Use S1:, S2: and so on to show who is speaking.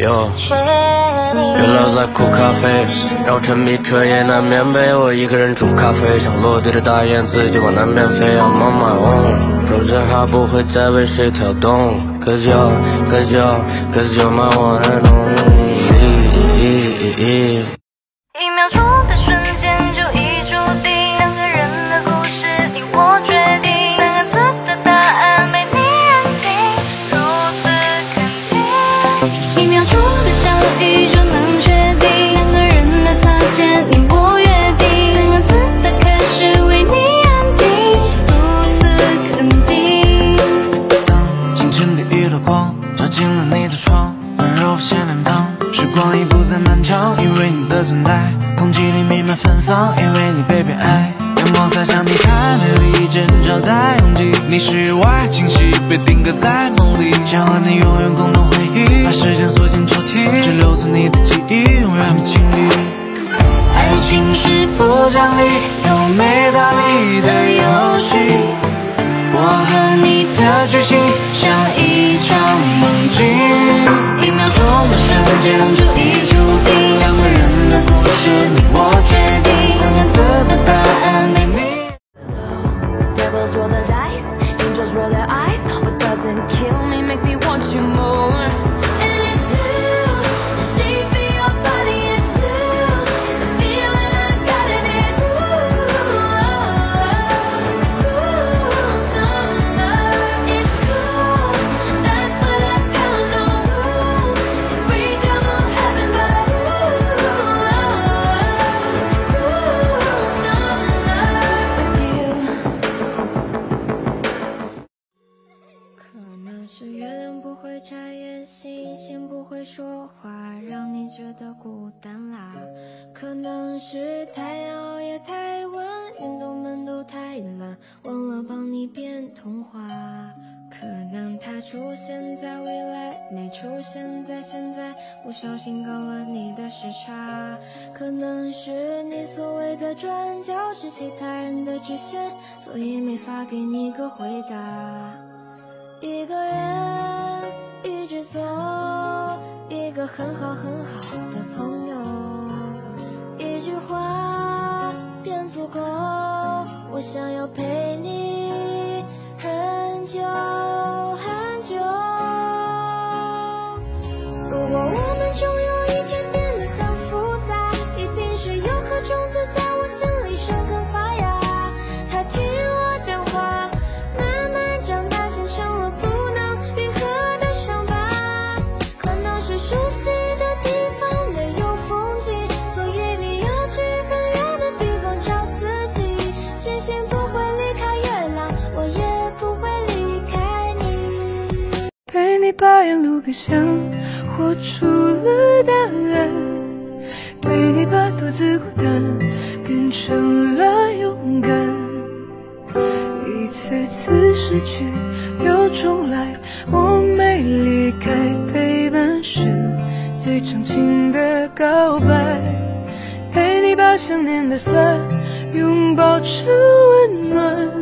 S1: 哟，月老在苦咖啡，让我沉迷彻夜难眠，被我一个人煮咖啡，像落地的大雁，自己往南边飞。I'm on my own，手机号不会再为谁跳动，Cause you，Cause you，Cause you're my one and only。
S2: 因为你的存在，空气里弥漫芬芳。因为你被偏爱，阳光洒向你太美丽，争吵在拥挤。你是意外惊喜，被定格在梦里。想和你拥有共同回忆，把时间锁进抽屉，只留存你的记忆，永远不轻易。爱情是不讲理又没道理的游戏，我和你的剧情像一场梦境，一秒钟的瞬间就已注定。
S3: But 是太阳熬夜太晚，运动们都太懒，忘了帮你编童话。可能他出现在未来，没出现在现在，不小心搞乱你的时差。可能是你所谓的转角是其他人的直线，所以没法给你个回答。一个人一直走。一个很好很好的朋友，足够，
S4: 把沿路感想活出了答案，陪你把独自孤单变成了勇敢。一次次失去又重来，我没离开，陪伴是最长情的告白。陪你把想念的酸，拥抱成温暖。